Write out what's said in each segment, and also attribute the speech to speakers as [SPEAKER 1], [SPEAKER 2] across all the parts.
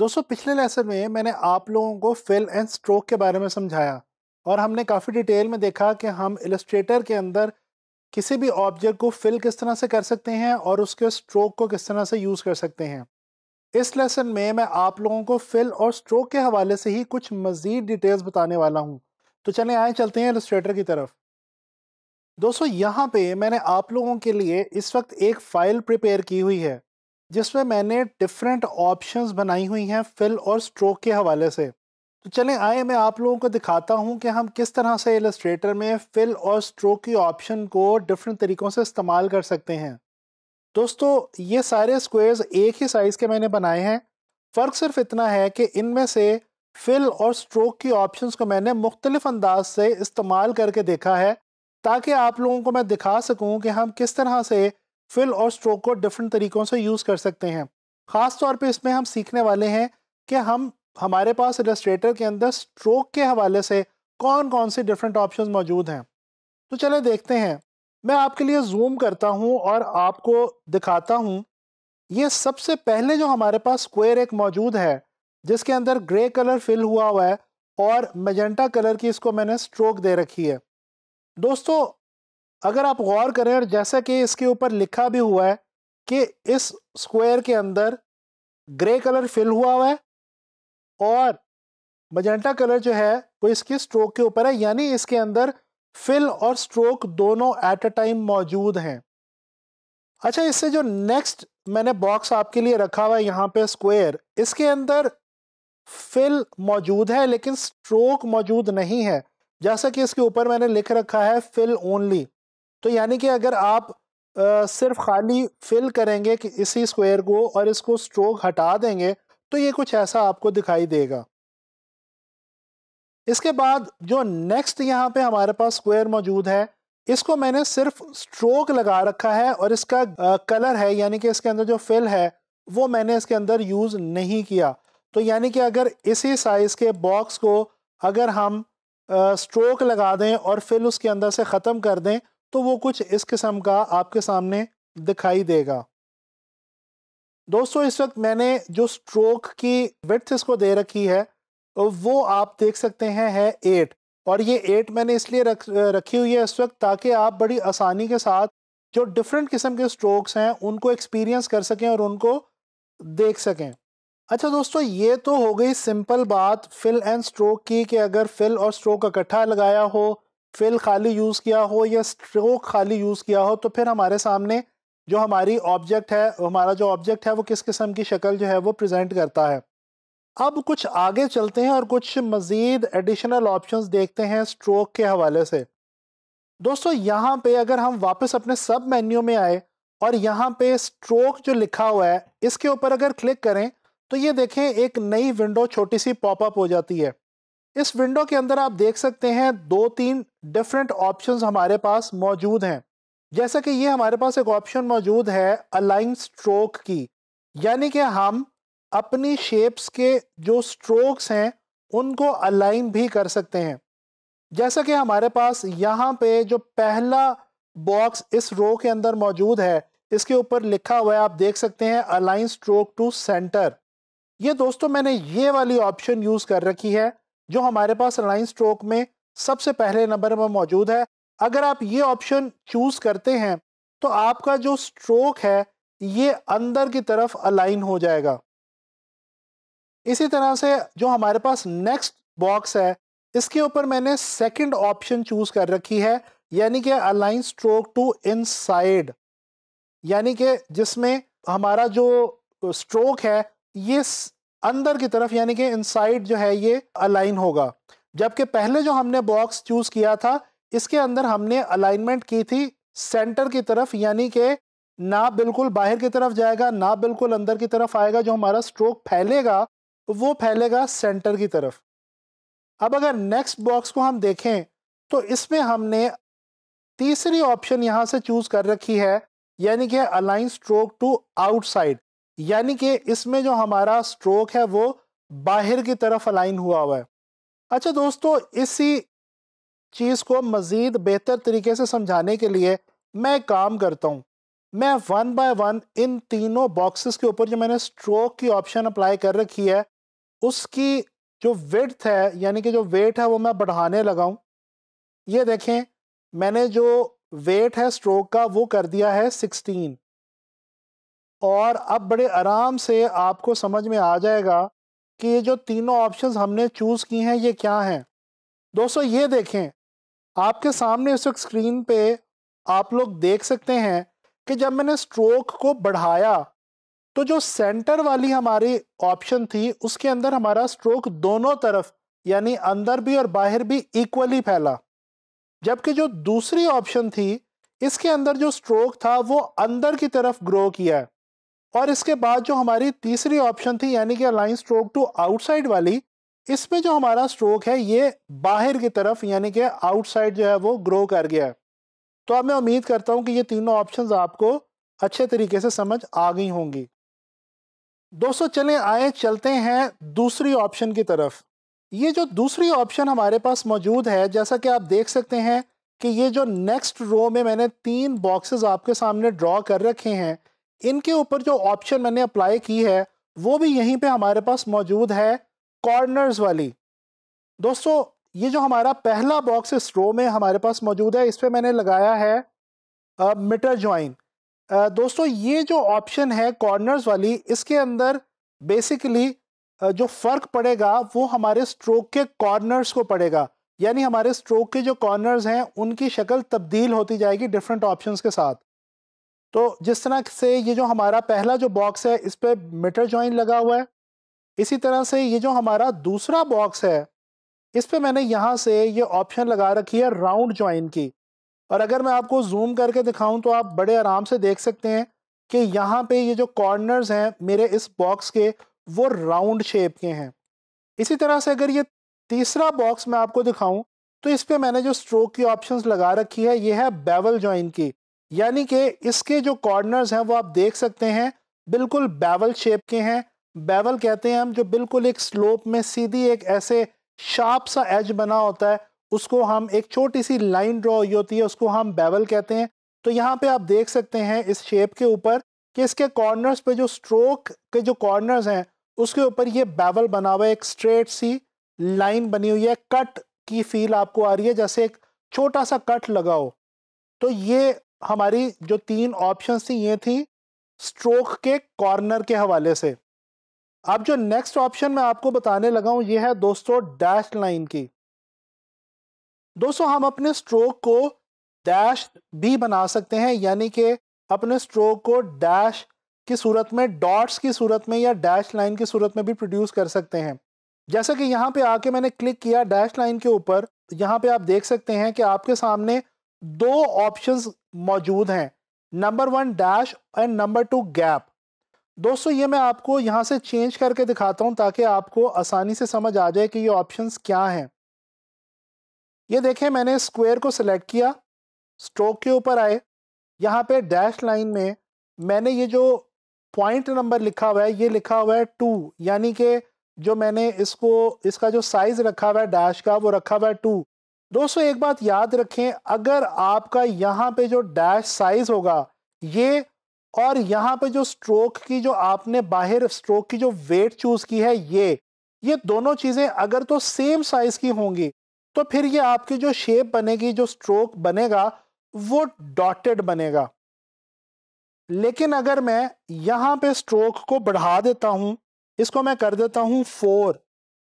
[SPEAKER 1] दोस्तों, पिछले लेसन में मैंने आप लोगों को फिल एंड स्ट्रोक के बारे में समझाया और हमने काफ़ी डिटेल में देखा कि हम इलस्ट्रेटर के अंदर किसी भी ऑब्जेक्ट को फिल किस तरह से कर सकते हैं और उसके स्ट्रोक को किस तरह से यूज़ कर सकते हैं। इस लेसन में मैं आप लोगों को फिल और स्ट्रोक के हवाले से ही कुछ मज़ीद डिटेल्स बताने वाला हूँ। तो चले, आए चलते हैं इलस्ट्रेटर की तरफ़। दोस्तों, यहाँ पे मैंने आप लोगों के लिए इस वक्त एक फ़ाइल प्रिपेयर की हुई है। जिसमें मैंने डिफरेंट ऑप्शंस बनाई हुई हैं फिल और स्ट्रोक के हवाले से। तो चलें आए मैं आप लोगों को दिखाता हूँ कि हम किस तरह से एलस्ट्रेटर में फिल और स्ट्रोक की ऑप्शन को डिफरेंट तरीक़ों से इस्तेमाल कर सकते हैं। दोस्तों, ये सारे स्क्वेयर्स एक ही साइज़ के मैंने बनाए हैं। फ़र्क सिर्फ़ इतना है कि इनमें से फिल और स्ट्रोक की ऑप्शंस को मैंने मुख्तलिफ़ अंदाज से इस्तेमाल करके देखा है, ताकि आप लोगों को मैं दिखा सकूँ कि हम किस तरह से फिल और स्ट्रोक को डिफरेंट तरीक़ों से यूज़ कर सकते हैं। ख़ास तौर पे इसमें हम सीखने वाले हैं कि हम, हमारे पास इलस्ट्रेटर के अंदर स्ट्रोक के हवाले से कौन कौन से डिफरेंट ऑप्शन मौजूद हैं। तो चले देखते हैं। मैं आपके लिए जूम करता हूँ और आपको दिखाता हूँ। ये सबसे पहले जो हमारे पास स्क्वेयर एक मौजूद है, जिसके अंदर ग्रे कलर फिल हुआ हुआ है और मेजेंटा कलर की इसको मैंने स्ट्रोक दे रखी है। दोस्तों अगर आप गौर करें, और जैसा कि इसके ऊपर लिखा भी हुआ है कि इस स्क्वायर के अंदर ग्रे कलर फिल हुआ हुआ है, और मजेंटा कलर जो है, वो इसके स्ट्रोक के ऊपर है, यानी इसके अंदर फिल और स्ट्रोक दोनों एट अ टाइम मौजूद हैं। अच्छा इससे जो नेक्स्ट मैंने बॉक्स आपके लिए रखा हुआ है यहाँ पे स्क्वायर इसके अंदर फिल मौजूद है, लेकिन स्ट्रोक मौजूद नहीं है। जैसा कि इसके ऊपर मैंने लिख रखा है फिल ओनली तो यानी कि अगर आप आ, सिर्फ़ खाली फिल करेंगे कि इसी स्क्वायर को और इसको स्ट्रोक हटा देंगे तो ये कुछ ऐसा आपको दिखाई देगा। इसके बाद जो नेक्स्ट यहाँ पे हमारे पास स्क्वायर मौजूद है इसको मैंने सिर्फ़ स्ट्रोक लगा रखा है और इसका आ, कलर है यानी कि इसके अंदर जो फिल है वो मैंने इसके अंदर यूज़ नहीं किया। तो यानी कि अगर इसी साइज़ के बॉक्स को अगर हम स्ट्रोक लगा दें और फिल उसके अंदर से ख़त्म कर दें तो वो कुछ इस किस्म का आपके सामने दिखाई देगा। दोस्तों, इस वक्त मैंने जो स्ट्रोक की विथ इसको दे रखी है, वो आप देख सकते हैं, है एट और ये एट मैंने इसलिए रख, रखी हुई है इस वक्त ताकि आप बड़ी आसानी के साथ जो डिफरेंट किस्म के स्ट्रोक्स हैं, उनको एक्सपीरियंस कर सकें और उनको देख सकें। अच्छा दोस्तों, ये तो हो गई सिंपल बात फिल एंड स्ट्रोक की कि अगर फिल और स्ट्रोक इकट्ठा लगाया हो फिल खाली यूज़ किया हो या स्ट्रोक खाली यूज़ किया हो तो फिर हमारे सामने जो हमारी ऑब्जेक्ट है, हमारा जो ऑब्जेक्ट है, वो किस किस्म की शक्ल जो है, वो प्रेजेंट करता है। अब कुछ आगे चलते हैं और कुछ मज़ीद एडिशनल ऑप्शंस देखते हैं स्ट्रोक के हवाले से। दोस्तों, यहाँ पे अगर हम वापस अपने सब मेन्यू में आए और यहाँ पे स्ट्रोक जो लिखा हुआ है, इसके ऊपर अगर क्लिक करें तो ये देखें एक नई विंडो छोटी सी पॉपअप हो जाती है। इस विंडो के अंदर आप देख सकते हैं दो तीन डिफरेंट ऑप्शंस हमारे पास मौजूद हैं। जैसा कि ये हमारे पास एक ऑप्शन मौजूद है अलाइन स्ट्रोक की। यानी कि हम अपनी शेप्स के जो स्ट्रोक्स हैं, उनको अलाइन भी कर सकते हैं। जैसा कि हमारे पास यहाँ पे जो पहला बॉक्स इस रो के अंदर मौजूद है, इसके ऊपर लिखा हुआ है, आप देख सकते हैं अलाइन स्ट्रोक टू सेंटर ये दोस्तों मैंने ये वाली ऑप्शन यूज़ कर रखी है। जो हमारे पास अलाइन स्ट्रोक में सबसे पहले नंबर पर मौजूद है। अगर आप ये ऑप्शन चूज़ करते हैं तो आपका जो स्ट्रोक है, ये अंदर की तरफ़ अलाइन हो जाएगा। इसी तरह से जो हमारे पास नेक्स्ट बॉक्स है, इसके ऊपर मैंने सेकंड ऑप्शन चूज़ कर रखी है, यानी कि अलाइन स्ट्रोक टू इनसाइड यानी कि जिसमें हमारा जो स्ट्रोक है, ये अंदर की तरफ़, यानी कि इनसाइड जो है ये अलाइन होगा। जबकि पहले जो हमने बॉक्स चूज़ किया था, इसके अंदर हमने अलाइनमेंट की थी सेंटर की तरफ़, यानी कि ना बिल्कुल बाहर की तरफ़ जाएगा, ना बिल्कुल अंदर की तरफ़ आएगा, जो हमारा स्ट्रोक फैलेगा, वो फैलेगा सेंटर की तरफ़। अब अगर नेक्स्ट बॉक्स को हम देखें तो इसमें हमने तीसरी ऑप्शन यहाँ से चूज़ कर रखी है, यानी कि अलाइन स्ट्रोक टू आउटसाइड यानी कि इसमें जो हमारा स्ट्रोक है, वो बाहर की तरफ़ अलाइन हुआ हुआ है। अच्छा दोस्तों, इसी चीज़ को मज़ीद बेहतर तरीके से समझाने के लिए मैं काम करता हूँ। मैं वन बाय वन इन तीनों बॉक्सेस के ऊपर जो मैंने स्ट्रोक की ऑप्शन अप्लाई कर रखी है, उसकी जो विड्थ है, यानी कि जो वेट है, वो मैं बढ़ाने लगाऊँ ये देखें, मैंने जो वेट है स्ट्रोक का, वो कर दिया है सिक्सटीन और अब बड़े आराम से आपको समझ में आ जाएगा कि ये जो तीनों ऑप्शंस हमने चूज़ की हैं, ये क्या हैं। दोस्तों, ये देखें, आपके सामने इस वक्त स्क्रीन पे आप लोग देख सकते हैं कि जब मैंने स्ट्रोक को बढ़ाया तो जो सेंटर वाली हमारी ऑप्शन थी, उसके अंदर हमारा स्ट्रोक दोनों तरफ़, यानी अंदर भी और बाहर भी इक्वली फैला। जबकि जो दूसरी ऑप्शन थी, इसके अंदर जो स्ट्रोक था, वो अंदर की तरफ़ ग्रो किया है। और इसके बाद जो हमारी तीसरी ऑप्शन थी, यानी कि अलाइन स्ट्रोक टू आउटसाइड वाली, इसमें जो हमारा स्ट्रोक है, ये बाहर की तरफ़, यानी कि आउटसाइड जो है वो ग्रो कर गया है। तो अब मैं उम्मीद करता हूँ कि ये तीनों ऑप्शन आपको अच्छे तरीके से समझ आ गई होंगी। दोस्तों, चलें, आए, चलते हैं दूसरी ऑप्शन की तरफ़। ये जो दूसरी ऑप्शन हमारे पास मौजूद है, जैसा कि आप देख सकते हैं कि ये जो नेक्स्ट रो में मैंने तीन बॉक्सेस आपके सामने ड्रॉ कर रखे हैं इनके ऊपर जो ऑप्शन मैंने अप्लाई की है, वो भी यहीं पे हमारे पास मौजूद है कॉर्नर्स वाली। दोस्तों, ये जो हमारा पहला बॉक्स इस रो में हमारे पास मौजूद है, इस पर मैंने लगाया है मीटर ज्वाइन दोस्तों, ये जो ऑप्शन है कॉर्नर्स वाली, इसके अंदर बेसिकली जो फ़र्क पड़ेगा, वो हमारे स्ट्रोक के कॉर्नर्स को पड़ेगा। यानी हमारे स्ट्रोक के जो कॉर्नर्स हैं, उनकी शक्ल तब्दील होती जाएगी डिफरेंट ऑप्शंस के साथ। तो जिस तरह से ये जो हमारा पहला जो बॉक्स है, इस पर मीटर ज्वाइन लगा हुआ है, इसी तरह से ये जो हमारा दूसरा बॉक्स है, इस पर मैंने यहाँ से ये ऑप्शन लगा रखी है राउंड ज्वाइन की। और अगर मैं आपको जूम करके दिखाऊँ तो आप बड़े आराम से देख सकते हैं कि यहाँ पे ये जो कॉर्नर्स हैं, मेरे इस बॉक्स के, वो राउंड शेप के हैं। इसी तरह से अगर ये तीसरा बॉक्स मैं आपको दिखाऊँ तो इस पर मैंने जो स्ट्रोक की ऑप्शंस लगा रखी है, ये है बेवल ज्वाइन की। यानी कि इसके जो कॉर्नर्स हैं, वो आप देख सकते हैं, बिल्कुल बेवल शेप के हैं। बेवल कहते हैं हम जो बिल्कुल एक स्लोप में सीधी एक ऐसे शार्प सा एज बना होता है, उसको हम एक छोटी सी लाइन ड्रॉ हुई होती है, उसको हम बेवल कहते हैं। तो यहाँ पे आप देख सकते हैं इस शेप के ऊपर कि इसके कॉर्नर्स पे जो स्ट्रोक के जो कॉर्नर्स हैं, उसके ऊपर ये बेवल बना हुआ है, एक स्ट्रेट सी लाइन बनी हुई है कट की फील आपको आ रही है, जैसे एक छोटा सा कट लगाओ तो ये हमारी जो तीन ऑप्शन थी, ये थी स्ट्रोक के कॉर्नर के हवाले से। अब जो नेक्स्ट ऑप्शन मैं आपको बताने लगा हूँ, ये है दोस्तों डैश लाइन की। दोस्तों, हम अपने स्ट्रोक को डैश भी बना सकते हैं, यानी कि अपने स्ट्रोक को डैश की सूरत में डॉट्स की सूरत में या डैश लाइन की सूरत में भी प्रोड्यूस कर सकते हैं। जैसा कि यहाँ पे आके मैंने क्लिक किया डैश लाइन के ऊपर, यहाँ पे आप देख सकते हैं कि आपके सामने दो ऑप्शंस मौजूद हैं। Number one dash and number two gap दोस्तों, ये मैं आपको यहाँ से चेंज करके दिखाता हूँ ताकि आपको आसानी से समझ आ जाए कि ये ऑप्शंस क्या हैं। ये देखें, मैंने स्क्वायर को सिलेक्ट किया स्ट्रोक के ऊपर आए। यहाँ पे डैश लाइन में मैंने ये जो पॉइंट नंबर लिखा हुआ है, ये लिखा हुआ है टू यानी कि जो मैंने इसको, इसका जो साइज़ रखा हुआ है डैश का, वो रखा हुआ है टू दोस्तों, एक बात याद रखें, अगर आपका यहाँ पे जो डैश साइज़ होगा, ये और यहाँ पे जो स्ट्रोक की जो आपने बाहर स्ट्रोक की जो वेट चूज़ की है, ये ये दोनों चीज़ें अगर तो सेम साइज़ की होंगी तो फिर ये आपकी जो शेप बनेगी, जो स्ट्रोक बनेगा, वो डॉटेड बनेगा। लेकिन अगर मैं यहाँ पे स्ट्रोक को बढ़ा देता हूँ, इसको मैं कर देता हूँ फोर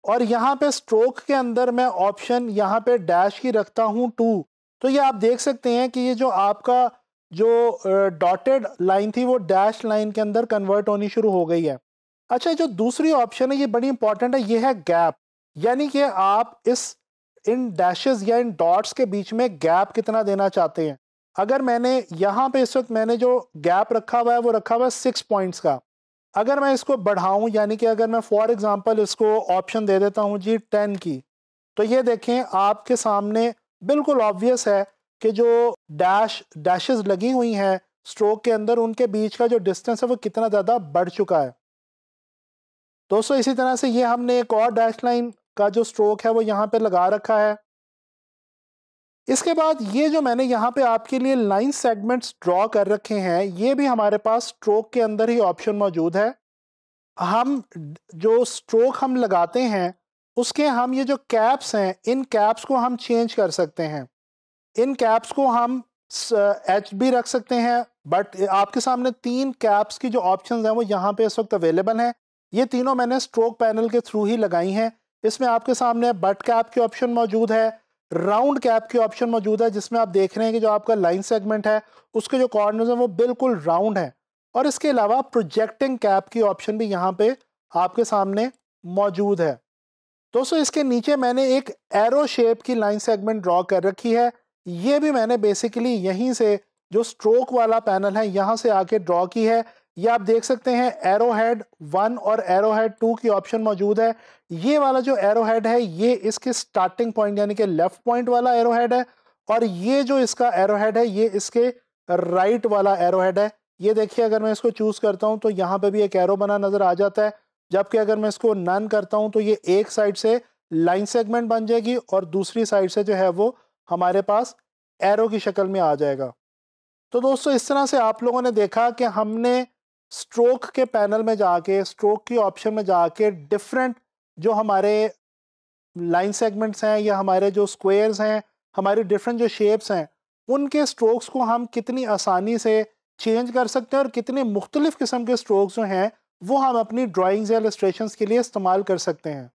[SPEAKER 1] और यहाँ पे स्ट्रोक के अंदर मैं ऑप्शन यहाँ पे डैश की रखता हूँ टू तो ये आप देख सकते हैं कि ये जो आपका जो डॉटेड लाइन थी वो डैश लाइन के अंदर कन्वर्ट होनी शुरू हो गई है। अच्छा जो दूसरी ऑप्शन है, ये बड़ी इंपॉर्टेंट है, ये है गैप यानी कि आप इस, इन डैशेस या इन डॉट्स के बीच में गैप कितना देना चाहते हैं। अगर मैंने यहाँ पे इस वक्त मैंने जो गैप रखा हुआ है, वो रखा हुआ है सिक्स पॉइंट्स का। अगर मैं इसको बढ़ाऊं, यानी कि अगर मैं फॉर एग्जांपल इसको ऑप्शन दे देता हूँ जी टेन की तो ये देखें आपके सामने बिल्कुल ऑब्वियस है कि जो डैश डैशेस लगी हुई हैं स्ट्रोक के अंदर उनके बीच का जो डिस्टेंस है वो कितना ज़्यादा बढ़ चुका है। दोस्तों, इसी तरह से ये हमने एक और डैश लाइन का जो स्ट्रोक है वो यहाँ पे लगा रखा है। इसके बाद ये जो मैंने यहाँ पे आपके लिए लाइन सेगमेंट्स ड्रॉ कर रखे हैं, ये भी हमारे पास स्ट्रोक के अंदर ही ऑप्शन मौजूद है। हम जो स्ट्रोक हम लगाते हैं, उसके हम ये जो कैप्स हैं, इन कैप्स को हम चेंज कर सकते हैं। इन कैप्स को हम एच भी रख सकते हैं बट आपके सामने तीन कैप्स की जो ऑप्शंस हैं, वो यहाँ पे इस वक्त अवेलेबल हैं। ये तीनों मैंने स्ट्रोक पैनल के थ्रू ही लगाई हैं। इसमें आपके सामने बट कैप की ऑप्शन मौजूद है राउंड कैप की ऑप्शन मौजूद है, जिसमें आप देख रहे हैं कि जो आपका लाइन सेगमेंट है, उसके जो कॉर्नर्स हैं, वो बिल्कुल राउंड है। और इसके अलावा प्रोजेक्टिंग कैप की ऑप्शन भी यहाँ पे आपके सामने मौजूद है। दोस्तों, इसके नीचे मैंने एक एरो शेप की लाइन सेगमेंट ड्रॉ कर रखी है। ये भी मैंने बेसिकली यहीं से जो स्ट्रोक वाला पैनल है, यहाँ से आके ड्रॉ की है। ये आप देख सकते हैं एरो हेड वन और एरो हेड टू की ऑप्शन मौजूद है। ये वाला जो एरो हेड है, ये इसके स्टार्टिंग पॉइंट यानी कि लेफ़्ट पॉइंट वाला एरो हेड है और ये जो इसका एरो हेड है, ये इसके राइट वाला एरो हेड है। ये देखिए, अगर मैं इसको चूज़ करता हूँ तो यहाँ पे भी एक एरो बना नज़र आ जाता है। जबकि अगर मैं इसको नन करता हूँ तो ये एक साइड से लाइन सेगमेंट बन जाएगी और दूसरी साइड से जो है वो हमारे पास एरो की शक्ल में आ जाएगा। तो दोस्तों, इस तरह से आप लोगों ने देखा कि हमने स्ट्रोक के पैनल में जाके स्ट्रोक की ऑप्शन में जाके डिफरेंट जो हमारे लाइन सेगमेंट्स हैं या हमारे जो स्क्वेयर्स हैं, हमारे डिफरेंट जो शेप्स हैं, उनके स्ट्रोक्स को हम कितनी आसानी से चेंज कर सकते हैं और कितने मुख्तलिफ़ किस्म के स्ट्रोक्स जो हैं, वो हम अपनी ड्राइंग्स या इलस्ट्रेशन के लिए इस्तेमाल कर सकते हैं।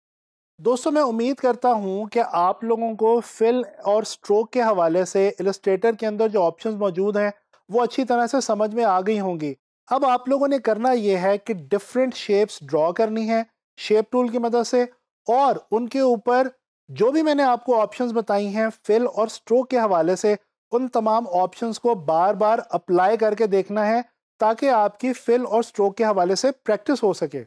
[SPEAKER 1] दोस्तों, मैं उम्मीद करता हूँ कि आप लोगों को फिल और स्ट्रोक के हवाले से इलस्ट्रेटर के अंदर जो ऑप्शंस मौजूद हैं, वो अच्छी तरह से समझ में आ गई होंगी। अब आप लोगों ने करना यह है कि डिफरेंट शेप्स ड्रॉ करनी है शेप टूल की मदद से और उनके ऊपर जो भी मैंने आपको ऑप्शंस बताई हैं फिल और स्ट्रोक के हवाले से, उन तमाम ऑप्शंस को बार बार अप्लाई करके देखना है, ताकि आपकी फिल और स्ट्रोक के हवाले से प्रैक्टिस हो सके।